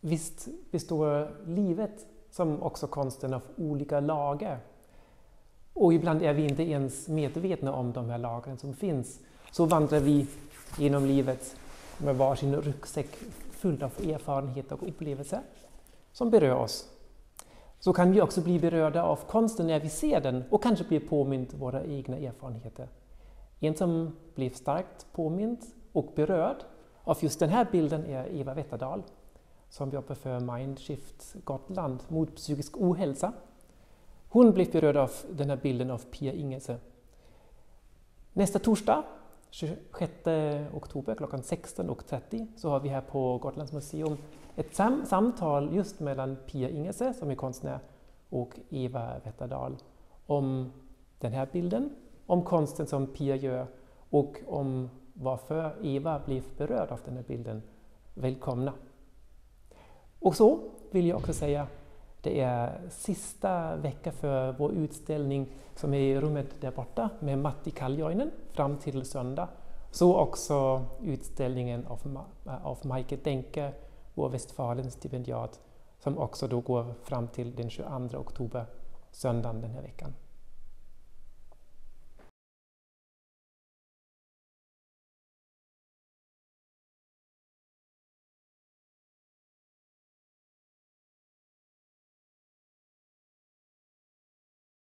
visst består livet som också konsten av olika lager. Och ibland är vi inte ens medvetna om de här lagren som finns. Så vandrar vi genom livet med varsin ryggsäck full av erfarenheter och upplevelser som berör oss. Så kan vi också bli berörda av konsten när vi ser den och kanske bli påmind våra egna erfarenheter. En som blev starkt påmind och berörd av just den här bilden är Eva Wetterdal som jobbar för Mindshift Gotland mot psykisk ohälsa. Hon blev berörd av den här bilden av Pia Ingelse. Nästa torsdag, 26 oktober klockan 16.30 så har vi här på Gotlands museum ett sam samtal just mellan Pia Ingelse, som är konstnär och Eva Wetterdal om den här bilden, om konsten som Pia gör och om varför Eva blev berörd av den här bilden. Välkomna! Och så vill jag också säga, det är sista vecka för vår utställning som är i rummet där borta med Matti Kalljoinen fram till söndag. Så också utställningen av, av Maike Denke, vår Westfalens stipendiat, som också då går fram till den 22 oktober, söndagen den här veckan.